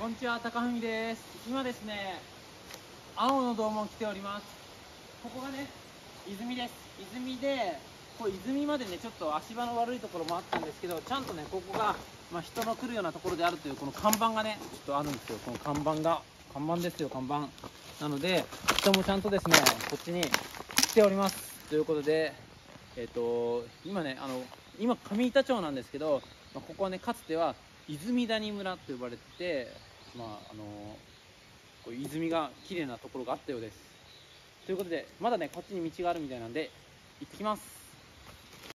こんにちは、高文です。今ですね、青の洞門来ております。ここがね、泉です。泉で、これ泉までね、ちょっと足場の悪いところもあったんですけど、ちゃんとね、ここが、まあ、人の来るようなところであるという、この看板がね、ちょっとあるんですよ。この看板が。看板ですよ、看板。なので、人もちゃんとですね、こっちに来ております。ということで、えっ、と、今ね、あの、今、上板町なんですけど、まあ、ここはね、かつては、泉谷村と呼ばれてて、まあ、あのこう泉が綺麗なところがあったようです。ということで、まだね、こっちに道があるみたいなんで、行ってきます。